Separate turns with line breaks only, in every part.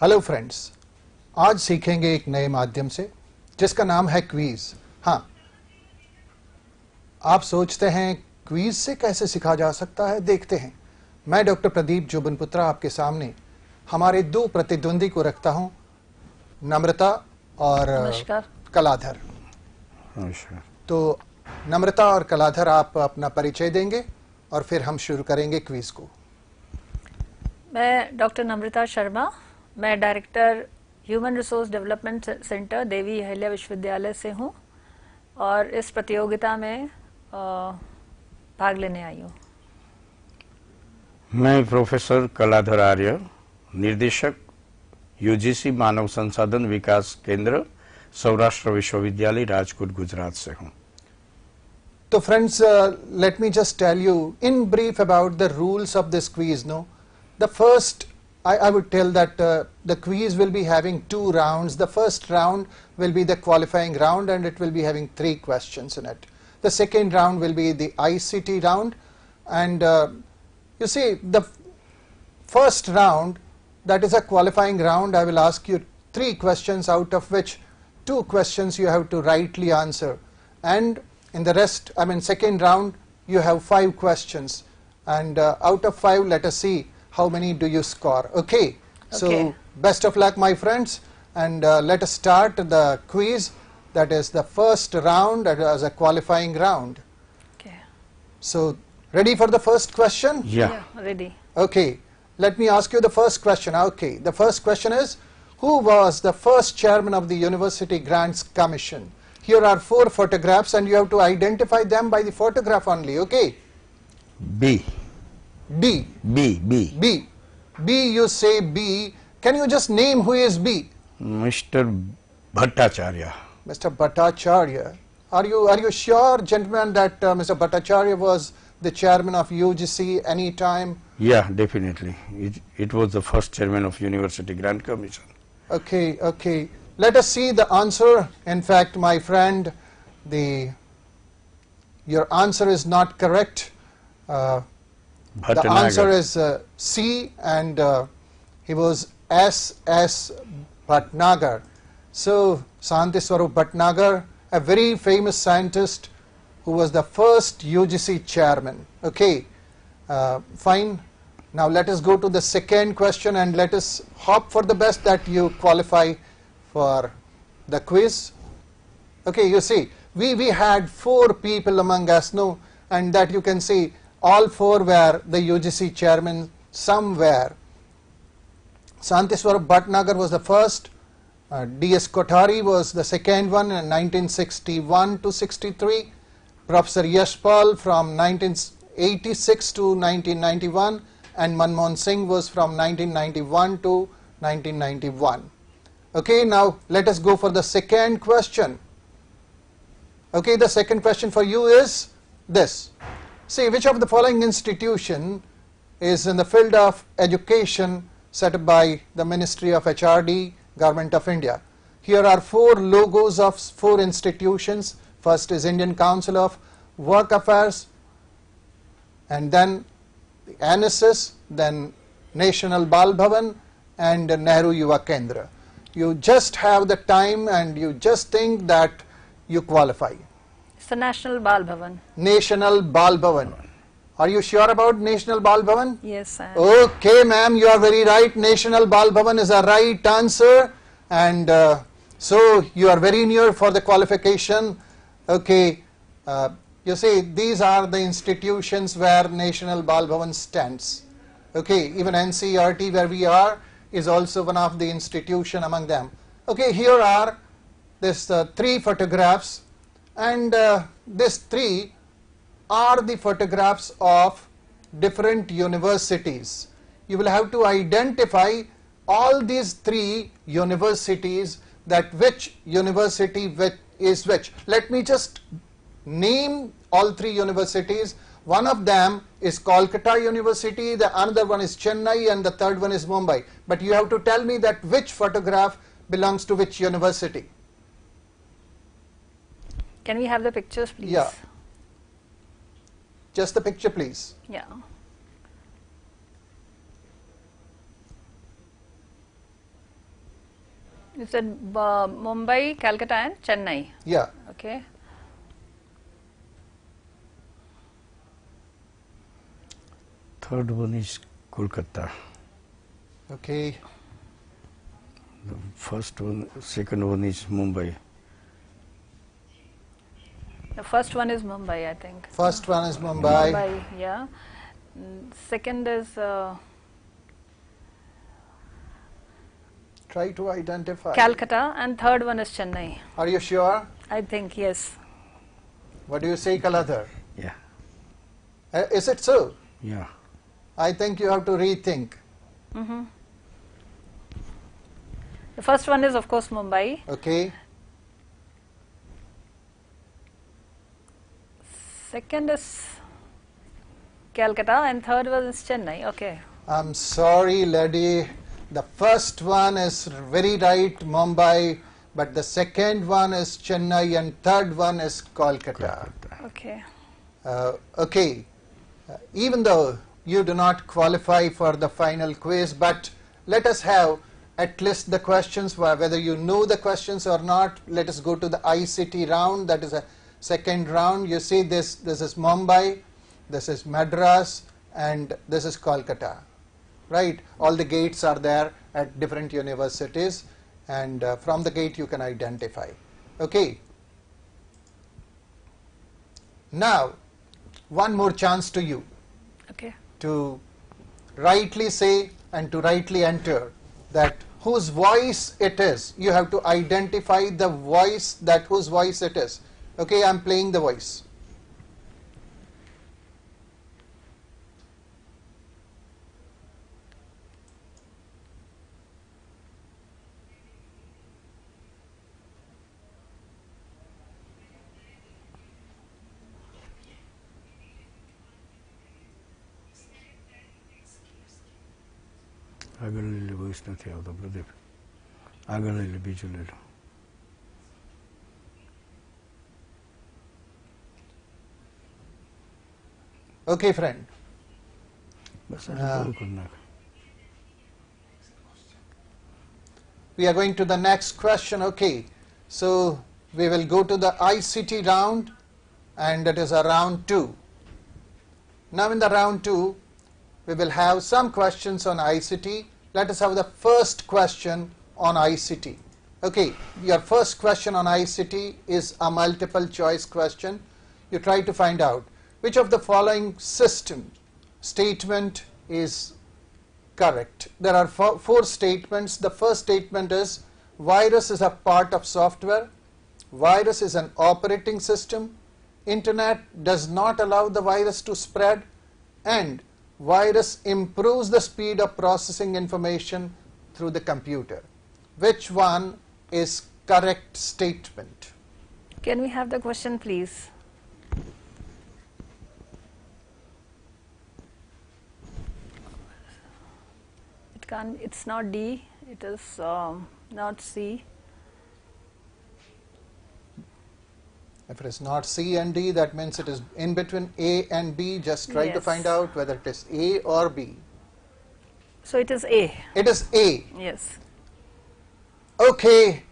Hello friends आज सीखेंगे एक नए माध्यम से जिसका नाम है क्वीज। हाँ आप सोचते हैं क्वीज से कैसे सीखा जा सकता है? देखते हैं। मैं डॉक्टर प्रदीप जोबनपुत्रा आपके सामने हमारे दो प्रतिद्वंदी को रखता हूँ नम्रता और कलाधर। तो नम्रता और कलाधर आप अपना परिचय देंगे और फिर हम शुरू करेंगे क्वीज को।
मैं डॉक्टर नम्रता शर्मा मैं director human resource development centre Devi Ahilya Vishwavidyalaya से हूँ और इस प्रतियोगिता में भाग लेने आई हूँ
मैं प्रोफेसर कलाधर आर्य निर्देशक यूजीसी मानव संसाधन विकास केंद्र सौराष्ट्र विश्वविद्यालय राजकोट गुजरात से हूँ
तो friends let me just tell you in brief about the rules of this quiz. No, the first I, I would tell that uh, the quiz will be having two rounds. The first round will be the qualifying round, and it will be having three questions in it. The second round will be the ICT round, and uh, you see the first round that is a qualifying round. I will ask you three questions out of which two questions you have to rightly answer, and in the rest, I mean, second round, you have five questions, and uh, out of five, let us see how many do you score. Okay. So,
Okay.
best of luck, my friends, and uh, let us start the quiz. That is the first round that as a qualifying round.
Okay.
So, ready for the first question?
Yeah.
ready.
Okay, let me ask you the first question. Okay, the first question is Who was the first chairman of the University Grants Commission? Here are four photographs, and you have to identify them by the photograph only. Okay,
B
D,
B B
B, B, you say B. Can you just name who is B?
Mr. Bhattacharya.
Mr. Bhattacharya. Are you, are you sure, gentlemen, that uh, Mr. Bhattacharya was the chairman of UGC any time?
Yeah, definitely. It, it was the first chairman of University Grant Commission.
Okay, okay. Let us see the answer. In fact, my friend, the your answer is not correct. Uh, the answer is uh, C, and uh, he was S. S. Bhatnagar. So, Shanti Swarup Bhatnagar, a very famous scientist who was the first UGC chairman. Okay, uh, fine. Now let us go to the second question and let us hope for the best that you qualify for the quiz. Okay, you see, we, we had four people among us, no, and that you can see all four were the UGC chairman, some were. Santiswar Bhatnagar was the first, uh, D.S. Kothari was the second one in 1961 to 63, Professor Yashpal from 1986 to 1991, and Manmohan Singh was from 1991 to 1991. Okay, now let us go for the second question. Okay, the second question for you is this. See, which of the following institution is in the field of education set up by the Ministry of HRD, Government of India? Here are four logos of four institutions. First is Indian Council of World Affairs, and then the NSS, then National Bal Bhavan, and Nehru Yuva Kendra. You just have the time and you just think that you qualify.
The National Bal Bhavan.
National Bal Bhavan. Are you sure about National Bal Bhavan?
Yes, I am.
Okay, ma'am, you are very right. National Bal Bhavan is a right answer, and uh, so you are very near for the qualification. Okay, uh, you see, these are the institutions where National Bal Bhavan stands. Okay, even NCERT where we are is also one of the institution among them. Okay, here are this uh, three photographs, and uh, this three are the photographs of different universities. You will have to identify all these three universities that which university which is which. Let me just name all three universities. One of them is Kolkata University, the another one is Chennai and the third one is Mumbai. But you have to tell me that which photograph belongs to which university.
Can we have the pictures, please?
Yeah. Just the picture please.
Yeah. You said uh, Mumbai, Calcutta, and Chennai.
Yeah.
Okay.
Third one is Kolkata.
Okay.
The first one, second one is Mumbai.
The first one is Mumbai, I think.
First one is Mumbai.
Mumbai, yeah. Mm, Second is uh,
Try to identify.
Calcutta, and third one is Chennai.
Are you sure?
I think yes.
What do you say, Kaladhar?
Yeah,
Uh, is it so?
yeah.
I think you have to rethink.
hmm The first one is, of course, Mumbai.
Okay.
Second is Calcutta, and third one is Chennai. Okay.
I'm sorry, lady. The first one is very right, Mumbai, but the second one is Chennai and third one is Kolkata.
Kolkata.
Okay.
Uh, okay, Uh, even though you do not qualify for the final quiz, but let us have at least the questions, whether you know the questions or not. Let us go to the ICT round, that is a second round. You see this, this is Mumbai, this is Madras, and this is Kolkata. Right? All the gates are there at different universities, and uh, from the gate you can identify. Okay. Now, one more chance to you
Okay.
to rightly say and to rightly enter that whose voice it is. You have to identify the voice that whose voice it is. Okay, I'm playing the voice.
આગળ લઈ લે voice નથી આવતો પ્રદીપ આગળ લઈ લે બીજું લઈ
Okay, friend.
Uh,
we are going to the next question. Okay, so we will go to the ICT round, and that is a round two. Now, in the round two, we will have some questions on ICT. Let us have the first question on ICT. Okay, your first question on ICT is a multiple choice question. You try to find out which of the following system statement is correct. There are four, four statements. The first statement is virus is a part of software. Virus is an operating system. Internet does not allow the virus to spread. And virus improves the speed of processing information through the computer. Which one is correct statement?
Can we have the question, please? Can. It's not D. It is um, not C.
If it is not C and D, that means it is in between A and B. Just try to find out whether it is A or B.
So it is A.
It is A.
Yes.
Okay,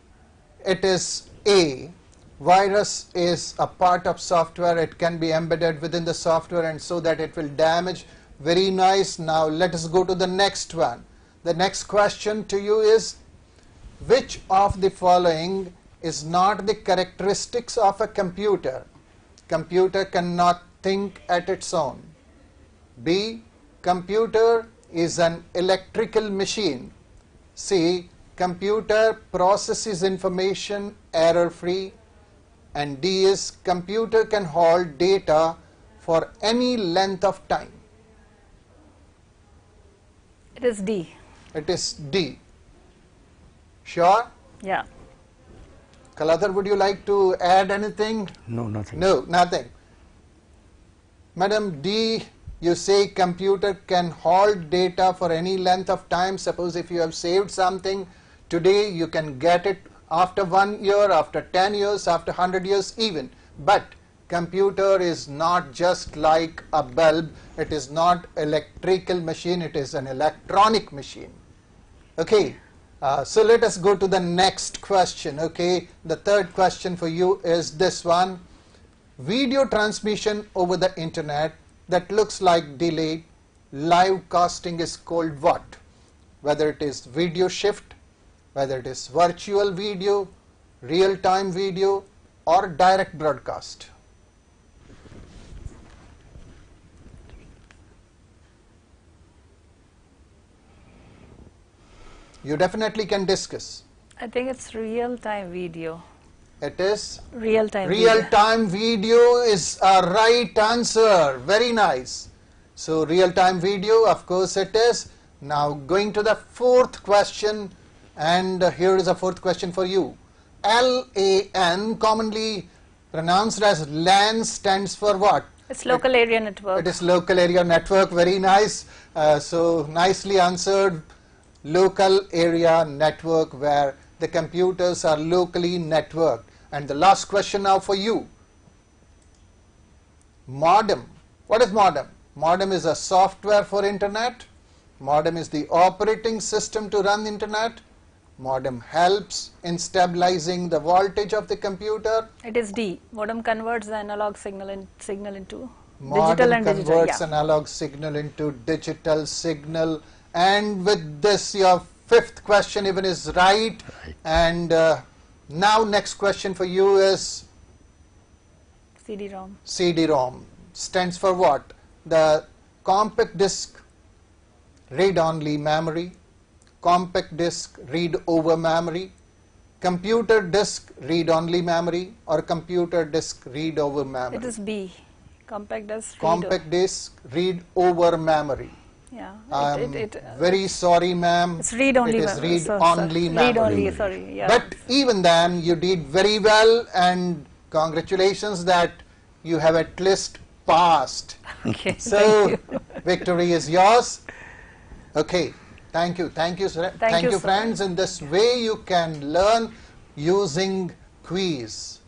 it is A. Virus is a part of software. It can be embedded within the software and so that it will damage. Very nice. Now let us go to the next one. The next question to you is which of the following is not the characteristics of a computer? Computer cannot think at its own. B. Computer is an electrical machine. C. Computer processes information error free. And D is computer can hold data for any length of time.
It is D.
It is D. Sure?
Yeah.
Kaladhar, would you like to add anything?
No, nothing.
No, nothing. Madam D, you say computer can hold data for any length of time. Suppose if you have saved something today, you can get it after one year, after 10 years, after 100 years even. But computer is not just like a bulb. It is not electrical machine. It is an electronic machine. Okay. Uh, so let us go to the next question. Okay, the third question for you is this one: video transmission over the internet that looks like delayed live casting is called what? Whether it is video shift, whether it is virtual video, real time video, or direct broadcast. You definitely can discuss.
I think it's real time video.
It is
Real time video.
real
video.
time video is a right answer. Very nice. So real time video, of course it is. Now going to the fourth question, and here is a fourth question for you. LAN, commonly pronounced as LAN, stands for what?
It's local area network.
It is local area network. Very nice. Uh, so nicely answered. Local area network where the computers are locally networked. And the last question now for you. Modem. What is modem? Modem is a software for internet. Modem is the operating system to run internet. Modem helps in stabilizing the voltage of the computer.
It is D. Modem converts the analog signal in, signal into
Modem
digital and
converts
digital. Yeah.
analog signal into digital signal. And with this, your fifth question even is right. And uh, now next question for you is
CD-ROM.
CD-ROM. Stands for what? The compact disc read-only memory, compact disc read-over memory, computer disc read-only memory, or computer disc read-over memory.
It is B. Compact disk. read.
compact disk read over memory.
Yeah.
I'm
it, it, it, uh,
very sorry, ma'am.
It's read only
It is read
so-
only memory.
read only, sorry, yeah.
But even then, you did very well, and congratulations that you have at least passed.
okay.
So,
thank you.
victory is yours. Okay, thank you, thank you, sir.
Thank you
you, friends. In this way, you can learn using quiz.